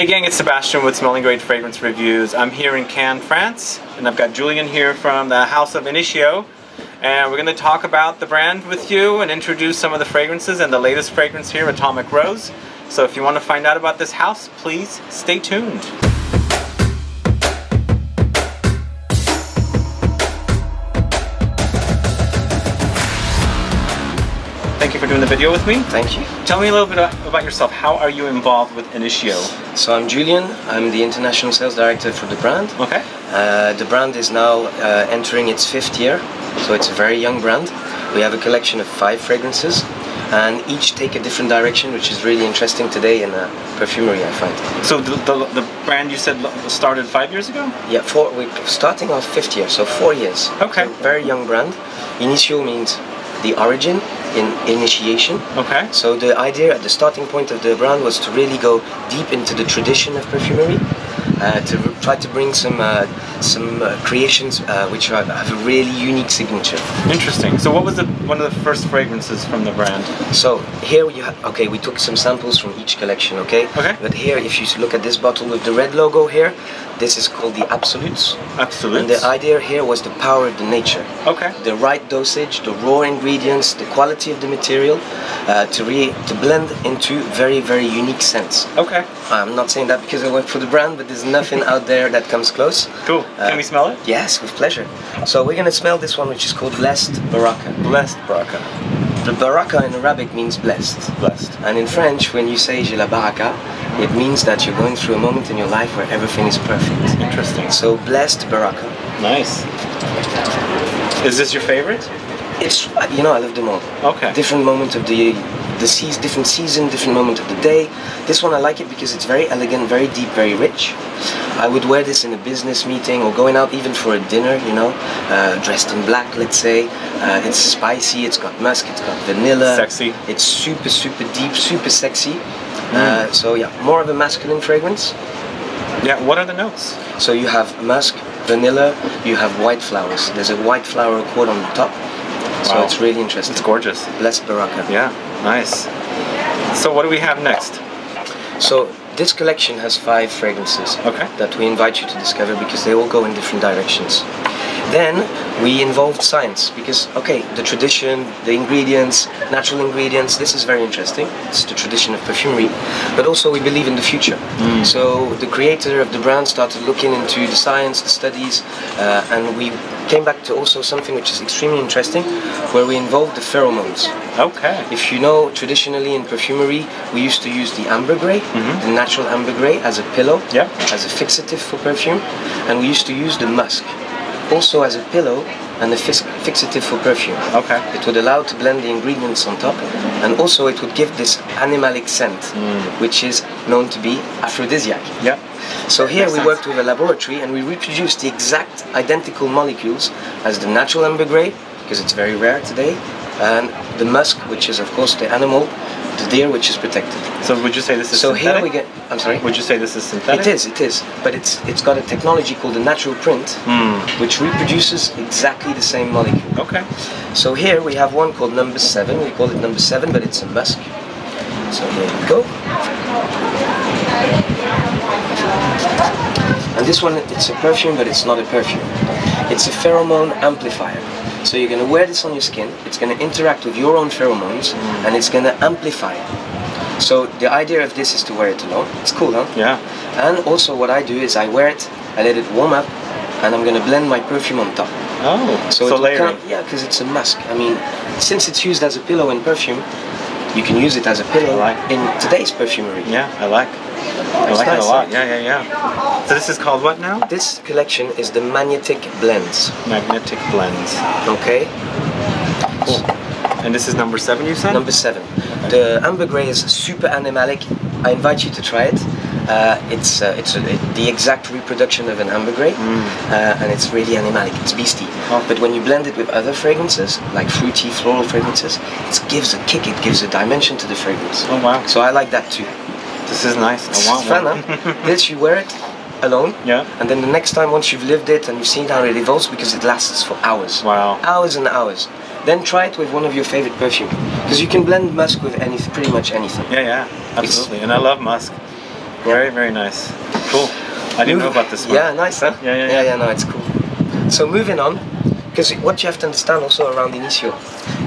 Hey gang, it's Sebastian with Smelling Great Fragrance Reviews. I'm here in Cannes, France, and I've got Julian here from the House of Initio. And we're going to talk about the brand with you and introduce some of the fragrances and the latest fragrance here, Atomic Rose. So if you want to find out about this house, please stay tuned. Thank you for doing the video with me. Thank you. Tell me a little bit about yourself. How are you involved with Initio? So I'm Julian. I'm the international sales director for the brand. Okay. Uh, the brand is now uh, entering its fifth year, so it's a very young brand. We have a collection of five fragrances, and each take a different direction, which is really interesting today in uh, perfumery, I find. So the, the, the brand you said started five years ago? Yeah, four, we're starting our fifth year, so four years. Okay. So very young brand. Initio means the origin in initiation. Okay. So the idea at the starting point of the brand was to really go deep into the tradition of perfumery, uh, to try to bring some uh, some uh, creations uh, which are, have a really unique signature. Interesting. So what was the, one of the first fragrances from the brand? So here you have, okay, we took some samples from each collection, okay? Okay. But here, if you look at this bottle with the red logo here, this is called the Absolutes. Absolutes. And the idea here was the power of the nature. Okay. The right dosage, the raw ingredients, the quality of the material, uh, to re to blend into very very unique scents. Okay. I'm not saying that because I work for the brand, but there's nothing out there that comes close. Cool. Can Uh, we smell it? Yes, with pleasure. So we're gonna smell this one, which is called Blessed Baraka. Blessed Baraka. The Baraka in Arabic means blessed. Blessed. And in French, when you say J'ai la baraka, it means that you're going through a moment in your life where everything is perfect. Interesting. So blessed baraka. Nice. Is this your favorite? It's you know I love them all. Okay. Different moment of the the season, different season, different moment of the day. This one I like it because it's very elegant, very deep, very rich. I would wear this in a business meeting or going out even for a dinner, you know, uh, dressed in black, let's say. Uh, it's spicy, it's got musk, it's got vanilla. Sexy. It's super, super deep, super sexy. Uh, so yeah, more of a masculine fragrance. Yeah. What are the notes? So you have musk, vanilla, you have white flowers. There's a white flower quote on the top. Wow. So it's really interesting. It's gorgeous. Blessed Baraka. Yeah. Nice. So what do we have next? So this collection has five fragrances Okay. that we invite you to discover because they all go in different directions. Then we involved science because okay, the tradition, the ingredients, natural ingredients, this is very interesting. It's the tradition of perfumery, but also we believe in the future. So the creator of the brand started looking into the science, the studies, uh, and we came back to also something which is extremely interesting, where we involved the pheromones. Okay. If you know, traditionally in perfumery, we used to use the ambergris, mm-hmm. the natural ambergris, as a pillow, Yeah. as a fixative for perfume, and we used to use the musk also as a pillow and a fix- fixative for perfume. Okay. It would allow to blend the ingredients on top, and also it would give this animalic scent, mm. which is known to be aphrodisiac. Yeah. So here we worked with a laboratory and we reproduced the exact identical molecules as the natural ambergris, because it's very rare today, and the musk, which is of course the animal, the deer, which is protected. So would you say this is So synthetic? here we get. I'm sorry. Would you say this is synthetic? It is, it is, but it's it's got a technology called the natural print, Hmm. which reproduces exactly the same molecule. Okay. So here we have one called number seven. We call it number seven, but it's a musk. So here we go. And this one, it's a perfume, but it's not a perfume. It's a pheromone amplifier. So you're gonna wear this on your skin. It's gonna interact with your own pheromones, and it's gonna amplify. it. So the idea of this is to wear it alone. It's cool, huh? Yeah. And also what I do is I wear it, I let it warm up, and I'm gonna blend my perfume on top. Oh. So, will layering. yeah, because it's a musk. I mean, since it's used as a pillow in perfume, you can use it as a pillow like. in today's perfumery. Yeah, I like. I like it a lot. Yeah, yeah, yeah. So this is called what now? This collection is the Magnetic Blends. Magnetic blends. Okay, Cool. And this is number seven, you said? number seven. The ambergris is super animalic. I invite you to try it. Uh, it's uh, it's uh, the exact reproduction of an ambergris, uh, and it's really animalic. It's beastie. Mm. Oh. But when you blend it with other fragrances, like fruity, floral fragrances, it gives a kick. It gives a dimension to the fragrance. Oh wow. So I like that too. This is nice. It's I want fun, one. huh? this you wear it alone, Yeah. and then the next time once you've lived it and you've seen how it evolves, because it lasts for hours, Wow. hours and hours. Then try it with one of your favorite perfume, because you can blend musk with any, pretty much anything. Yeah, yeah, absolutely. And I love musk. Very, very nice. Cool. I didn't know about this one. Yeah, nice, huh? Yeah, yeah, yeah. yeah. no, it's cool. So moving on, because what you have to understand also around Initio,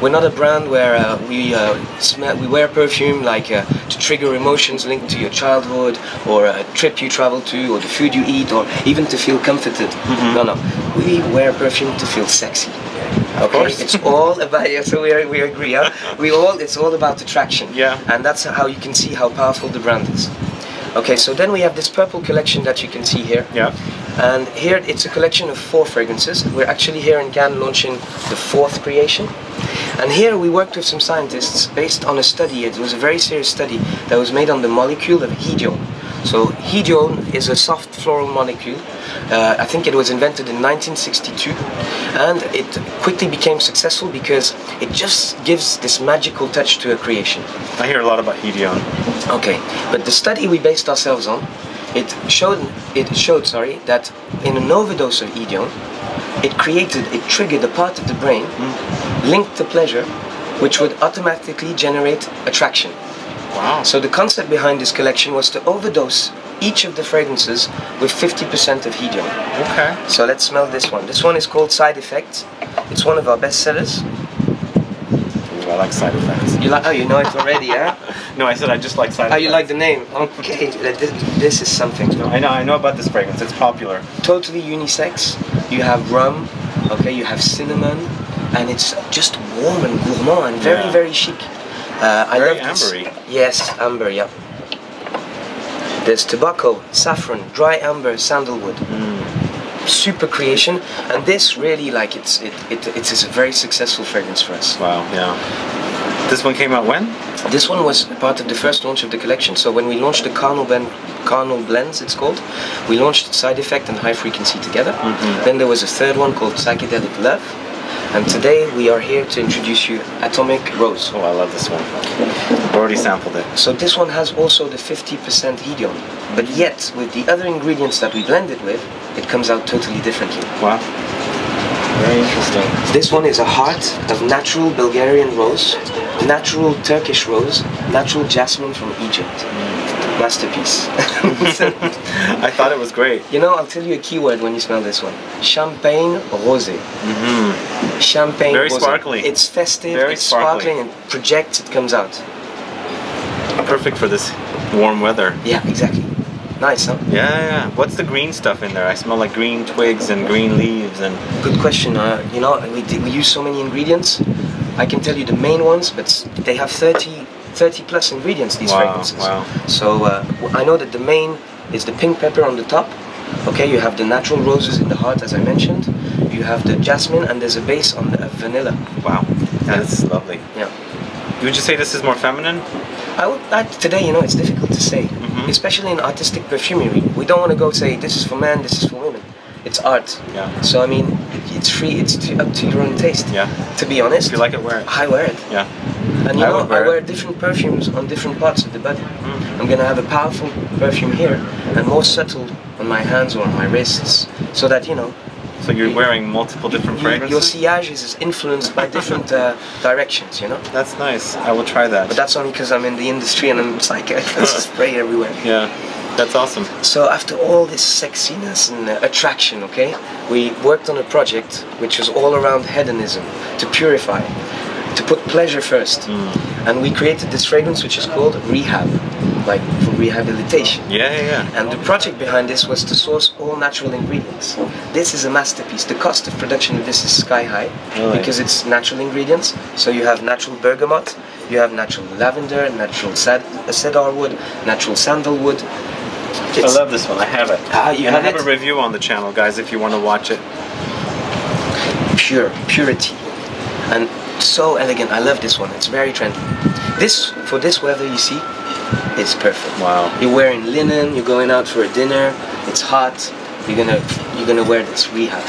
we're not a brand where uh, we uh, smell, we wear perfume like uh, to trigger emotions linked to your childhood or a trip you travel to or the food you eat or even to feel comforted. Mm-hmm. No, no, we wear perfume to feel sexy. Okay, course. it's all about yeah. So we we agree, huh? We all it's all about attraction. Yeah. and that's how you can see how powerful the brand is. Okay, so then we have this purple collection that you can see here. Yeah. And here it's a collection of four fragrances. We're actually here in Cannes launching the fourth creation. And here we worked with some scientists based on a study. It was a very serious study that was made on the molecule of hedione. So hedione is a soft floral molecule. Uh, I think it was invented in 1962, and it quickly became successful because it just gives this magical touch to a creation. I hear a lot about Hedione. Okay, but the study we based ourselves on, it showed it showed sorry that in an overdose of Hedione, it created it triggered a part of the brain linked to pleasure, which would automatically generate attraction. Wow. So the concept behind this collection was to overdose each of the fragrances with 50% of Hedione. Okay. So let's smell this one. This one is called Side Effect. It's one of our best sellers. I like side effects. You like? Oh, you know it already, yeah? No, I said I just like side Oh, you like the name? Okay, this, this is something. I know, I know about this fragrance. It's popular. totally unisex. You have rum, okay, you have cinnamon, and it's just warm and gourmand and very, Yeah. very chic. Uh, I Very love this. ambery. Yes, amber, yeah. There's tobacco, saffron, dry amber, sandalwood. Mm. Super creation, and this really like it's it, it it is a very successful fragrance for us. Wow, yeah. This one came out when? This one was part of the first launch of the collection. So when we launched the Carnal, blend, Carnal Blends, it's called, we launched Side Effect and High Frequency together. Mhm. Then there was a third one called Psychedelic Love. And today we are here to introduce you Atomic Rose. Oh, I love this one. I've already sampled it. So this one has also the 50% hedione. But yet, with the other ingredients that we blended with, it comes out totally differently. Wow. Very interesting. This one is a heart of natural Bulgarian rose, natural Turkish rose, natural jasmine from Egypt. Masterpiece. I thought it was great. you know, I'll tell you a keyword when you smell this one. Champagne rosé. Mm-hmm. Champagne Very sparkly. It's festive, Very it's sparkly. sparkling, and projects, it comes out. Perfect for this warm weather. Yeah, exactly. Nice, huh? Yeah, yeah. What's the green stuff in there? I smell like green twigs and green leaves and Good question. Uh, you know, we, we use so many ingredients. I can tell you the main ones, but they have 30, 30 plus ingredients, these Wow, fragrances. wow. So uh, I know that the main is the pink pepper on the top. Okay, you have the natural roses in the heart, as I mentioned. You have the jasmine, and there's a base on the uh, vanilla. wow. That's lovely. Yeah. Would you say this is more feminine? I would, I, today, you know, it's difficult to say, Mhm. especially in artistic perfumery. We don't want to go say this is for men, this is for women. It's art. Yeah. So I mean, it's free. It's to, up to your own taste. Yeah. To be honest, If you like it, wear it. I wear it. Yeah. And you I know, wear I wear different perfumes on different parts of the body. Mm. I'm gonna have a powerful perfume here and more subtle on my hands or on my wrists, so that you know So you're wearing multiple different you, your fragrances? sillage is influenced by different uh, directions. You know. That's nice. I will try that. But that's only because I'm in the industry and I'm like there's spray everywhere. yeah. That's awesome. So after all this sexiness and uh, attraction, okay, we worked on a project which was all around hedonism, to purify, to put pleasure first. And we created this fragrance which is called Rehab, like for rehabilitation. Yeah, yeah, yeah. And the project behind this was to source all natural ingredients. This is a masterpiece. The cost of production of this is sky high Really? because it's natural ingredients. So you have natural bergamot, you have natural lavender, natural uh, cedar wood, natural sandalwood. I love this one. I have it. Ah, you and have I have it? a review on the channel, guys, if you want to watch it. pure, purity, and so elegant. I love this one. It's very trendy. This for this weather, you see, it's perfect. Wow. You're wearing linen. You're going out for a dinner. It's hot. You're gonna you're gonna wear this rehab.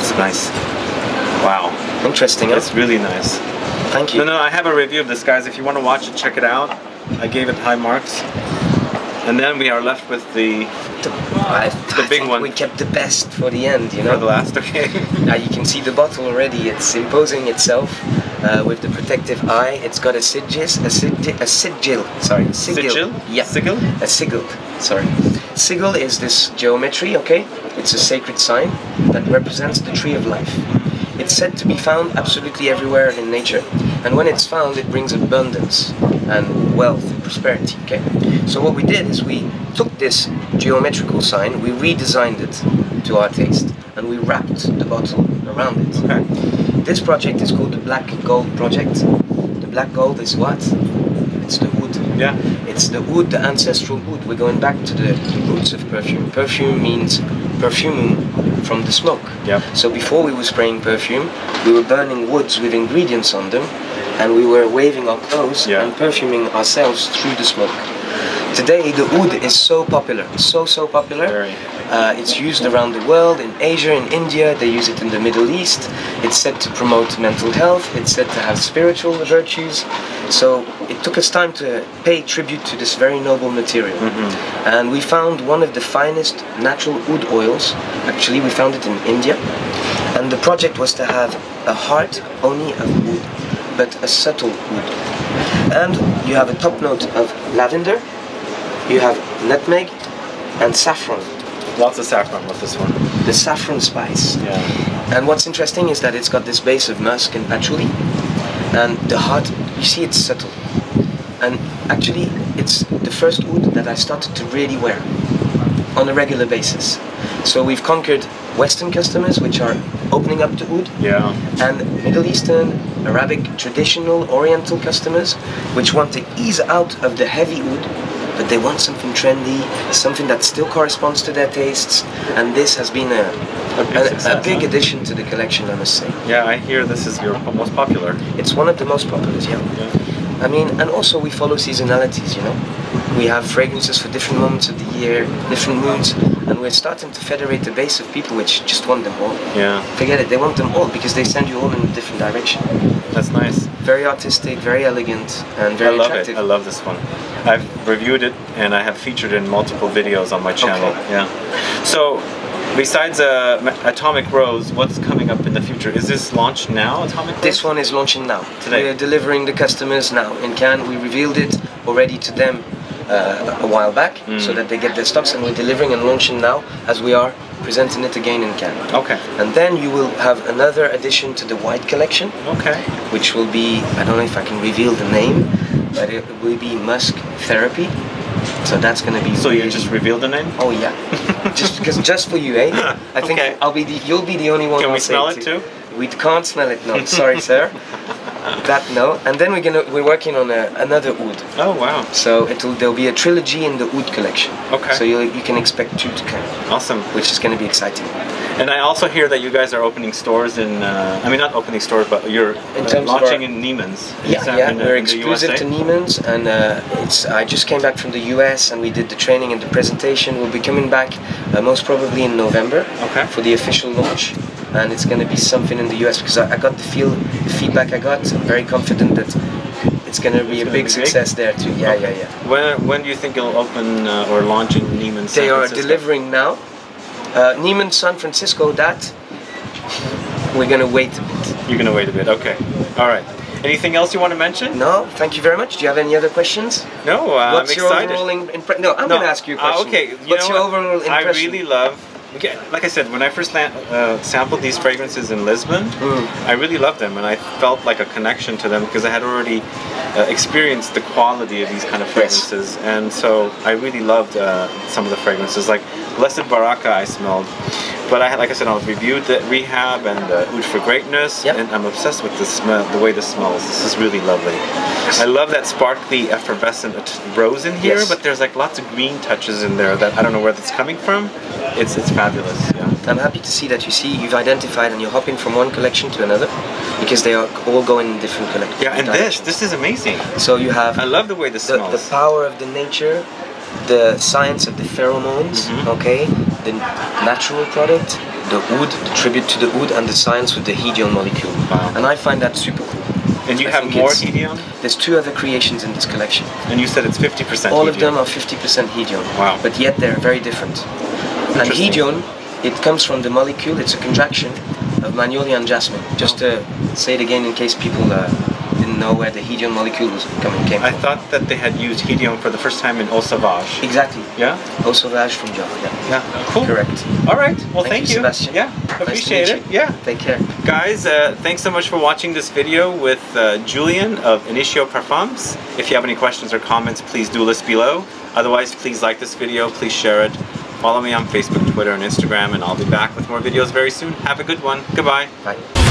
It's nice. Wow. Interesting. It's Huh? really nice. Thank you. No, no, I have a review of this, guys. If you want to watch it, check it out. I gave it high marks. And then we are left with the The, I, The I big one. We kept the best for the end, you know. for the last. Okay. now you can see the bottle already. It's imposing itself uh, with the protective eye. It's got a sigil, a sigil, a sigil. Sorry, sigil. Sigil? Yeah, Sigil? a sigil. Sorry, sigil is this geometry. Okay, it's a sacred sign that represents the tree of life. It's said to be found absolutely everywhere in nature, and when it's found, it brings abundance and wealth and prosperity. Okay, so what we did is we took this geometrical sign, we redesigned it to our taste, and we wrapped the bottle around it. Okay. This project is called the Black Gold Project. The black gold is what? It's the wood. Yeah. It's the wood, the ancestral wood. We're going back to the roots of perfume. Perfume means perfume from the smoke. Yep. So before we were spraying perfume, we were burning woods with ingredients on them, and we were waving our clothes Yeah. and perfuming ourselves through the smoke. Today, the oud is so popular, so so popular. Uh, it's used around the world, in Asia, in India. They use it in the Middle East. It's said to promote mental health. It's said to have spiritual virtues. So it took us time to pay tribute to this very noble material. And we found one of the finest natural oud oils. Actually, we found it in India. And the project was to have a heart only of wood, but a subtle wood. And you have a top note of lavender, you have nutmeg, and saffron, Lots of saffron with this one. the saffron spice. Yeah. And what's interesting is that it's got this base of musk and patchouli, and the heart, you see it's subtle. And actually, it's the first wood that I started to really wear on a regular basis. So we've conquered Western customers, which are opening up to wood, Yeah. and Middle Eastern, Arabic, traditional, Oriental customers, which want to ease out of the heavy wood, but they want something trendy, something that still corresponds to their tastes, and this has been a, A big a, a big huh? addition to the collection, I must say. Yeah, I hear this is your most popular. It's one of the most popular, yeah. Yeah. I mean, and also we follow seasonalities, you know. We have fragrances for different moments of the year, different moods, and we're starting to federate the base of people which just want them all. Yeah. Forget it, they want them all because they send you all in a different direction. That's nice. Very artistic, very elegant, and very I love attractive. it. I love this one. I've reviewed it and I have featured it in multiple videos on my channel. Okay. Yeah. So, besides uh, Atomic Rose, what's coming up in the future? Is this launched now, Atomic Rose? This one is launching now. Today. We are delivering the customers now in Cannes. We revealed it already to them uh, a while back Mm. so that they get their stocks, and we're delivering and launching now as we are presenting it again in Cannes. Okay. And then you will have another addition to the white collection, Okay. which will be I don't know if I can reveal the name, but it will be Musk Therapy. So that's gonna be. So you really- just revealed the name? Oh yeah, just because just for you, eh? I think Okay. I'll be the, you'll be the only one. Can we smell it too? We can't smell it. No, sorry, sir. That no. And then we're gonna we're working on a, another oud. Oh wow. So it'll there'll be a trilogy in the oud collection. Okay. So you you can expect two to come, Awesome. which is gonna be exciting. And I also hear that you guys are opening stores in, uh, I mean, not opening stores, but you're In uh, launching in Neiman's. Yeah, yeah, in we're in exclusive to Neiman's, and uh, it's. I just came back from the US, and we did the training and the presentation. We'll be coming back uh, most probably in November Okay. for the official launch, and it's going to be something in the US because I, I got the feel, the feedback I got. I'm very confident that it's going to be It's a big be big? success there too. Yeah, yeah, yeah. When, when do you think it'll open uh, or launch in Neiman's? They San are Francisco? delivering now. Uh, Neiman, San Francisco. That we're going to wait a bit. You're gonna wait a bit. Okay. All right. Anything else you want to mention? No, thank you very much. Do you have any other questions? No. Uh, What's I'm your excited. overall impression? No, I'm No, going to ask you a uh, question. okay. You What's your what? overall impression? I really love. Okay, Like I said, when I first uh, sampled these fragrances in Lisbon, Mm. I really loved them, and I felt like a connection to them because I had already uh, experienced the quality of these kind of Yes. fragrances, and so I really loved uh, some of the fragrances. Like Blessed Baraka, I smelled, but I had, like I said, I reviewed the Rehab and uh, Oud for Greatness, Yep. and I'm obsessed with the smell, the way this smells. This is really lovely. I love that sparkly, effervescent rose in here, Yes. but there's like lots of green touches in there that I don't know where that's coming from. It's it's fabulous. Yeah. I'm happy to see that you see you've identified and you're hopping from one collection to another because they are all going in different collections. Yeah, and this this is amazing. So you have I love the way this the, smells. the power of the nature, the science of the pheromones, Mhm. okay, the natural product, the wood, the tribute to the wood, and the science with the hedione molecule. Wow. And I find that super cool. And you I have more Hedione? There's two other creations in this collection. And you said it's 50% All of them are 50% Hedione. Wow. But yet they're very different. And. Hedione, it comes from the molecule, it's a contraction of magnolia and jasmine. Just to say it again in case people uh, didn't know where the Hedione molecule was coming came I from. thought that they had used Hedione for the first time in Eau Sauvage. Exactly. Yeah? Eau Sauvage from Java, yeah. Yeah. Cool. Correct. All right. Well, Thank thank, you, Sebastian. Yeah. Nice Appreciate it. you. Yeah. Take care. Guys, uh, thanks so much for watching this video with uh, Julian of Initio Parfums. If you have any questions or comments, please do list below. Otherwise, please like this video, please share it. Follow me on Facebook, Twitter, and Instagram, and I'll be back with more videos very soon. Have a good one. Goodbye. Bye.